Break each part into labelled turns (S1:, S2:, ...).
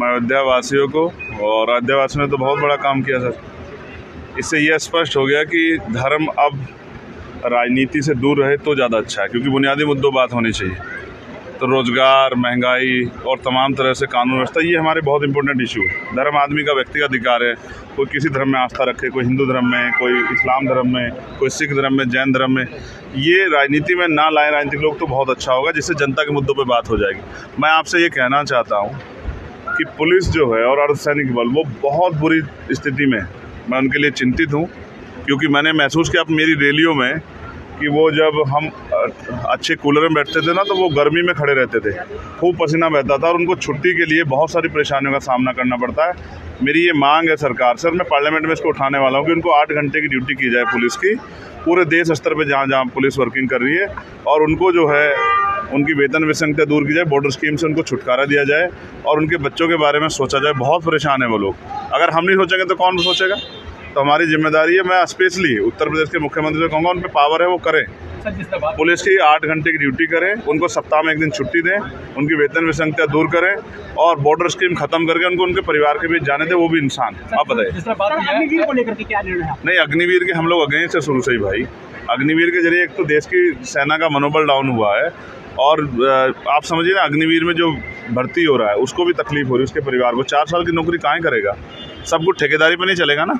S1: मैं अयोध्या वासियों को और अयोध्या वासियों ने तो बहुत बड़ा काम किया सर। इससे यह स्पष्ट हो गया कि धर्म अब राजनीति से दूर रहे तो ज़्यादा अच्छा है, क्योंकि बुनियादी मुद्दों बात होनी चाहिए। तो रोज़गार, महँगाई और तमाम तरह से कानून व्यवस्था, ये हमारे बहुत इंपॉर्टेंट इशू है। धर्म आदमी का व्यक्तिगत अधिकार है। कोई किसी धर्म में आस्था रखे, कोई हिंदू धर्म में, कोई इस्लाम धर्म में, कोई सिख धर्म में, जैन धर्म में, ये राजनीति में ना लाए राजनीतिक लोग तो बहुत अच्छा होगा, जिससे जनता के मुद्दों पर बात हो जाएगी। मैं आपसे ये कहना चाहता हूँ कि पुलिस जो है और अर्धसैनिक बल, वो बहुत बुरी स्थिति में मैं उनके लिए चिंतित हूँ, क्योंकि मैंने महसूस किया मेरी रैलियों में कि वो जब हम अच्छे कूलर में बैठते थे ना तो वो गर्मी में खड़े रहते थे। खूब पसीना बहता था और उनको छुट्टी के लिए बहुत सारी परेशानियों का सामना करना पड़ता है। मेरी ये मांग है सरकार सर मैं पार्लियामेंट में इसको उठाने वाला हूँ कि उनको आठ घंटे की ड्यूटी की जाए पुलिस की। पूरे देश स्तर पर जहाँ जहाँ पुलिस वर्किंग कर रही है, और उनको जो है उनकी वेतन विसंगता दूर की जाए बॉर्डर स्कीम से उनको छुटकारा दिया जाए और उनके बच्चों के बारे में सोचा जाए। बहुत परेशान है वो लोग। अगर हम नहीं सोचेंगे तो कौन सोचेगा? तो हमारी ज़िम्मेदारी है मैं स्पेशली उत्तर प्रदेश के मुख्यमंत्री से कहूँगा उन पर पावर है वो करें। पुलिस की आठ घंटे की ड्यूटी करें उनको सप्ताह में एक दिन छुट्टी दें उनकी वेतन विसंगता दूर करें और बॉर्डर स्कीम खत्म करके उनको उनके परिवार के बीच जाने दें वो भी इंसान आप बताइए। नहीं अग्निवीर के हम लोग अगेंस्ट है शुरू से ही भाई। अग्निवीर के ज़रिए एक तो देश की सेना का मनोबल डाउन हुआ है और आप समझिए ना अग्निवीर में जो भर्ती हो रहा है उसको भी तकलीफ़ हो रही है उसके परिवार को। चार साल की नौकरी कहाँ करेगा? सब कुछ ठेकेदारी पर नहीं चलेगा ना?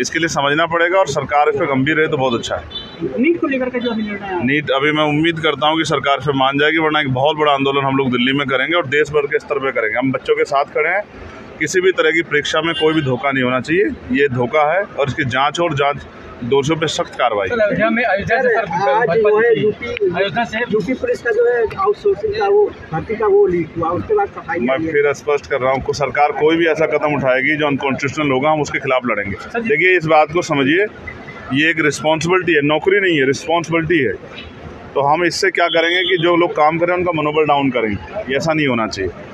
S1: इसके लिए समझना पड़ेगा और सरकार इस पर गंभीर रहे तो बहुत अच्छा है।
S2: नीट को लेकर के जो अभी निर्णय
S1: नीट अभी मैं उम्मीद करता हूँ कि सरकार फिर मान जाएगी वरना एक बहुत बड़ा आंदोलन हम लोग दिल्ली में करेंगे और देश भर के स्तर पर करेंगे। हम बच्चों के साथ खड़े हैं किसी भी तरह की परीक्षा में कोई भी धोखा नहीं होना चाहिए। ये धोखा है और इसकी जाँच और जाँच दोषियों पे सख्त कार्रवाई।
S2: अयोध्या में अयोध्या से सर अयोध्या से यूपी पुलिस का जो है आउटसोर्सिंग का वो भर्ती का वो लीक हुआ उसके बाद
S1: मैं फिर स्पष्ट कर रहा हूँ सरकार कोई भी ऐसा कदम उठाएगी जो अनकॉन्स्टिट्यूशनल होगा हम उसके खिलाफ लड़ेंगे। देखिए इस बात को समझिए ये एक रिस्पॉन्सिबिलिटी है नौकरी नहीं है रिस्पॉन्सिबिलिटी है। तो हम इससे क्या करेंगे कि जो लोग काम करें उनका मनोबल डाउन करेंगे ऐसा नहीं होना चाहिए।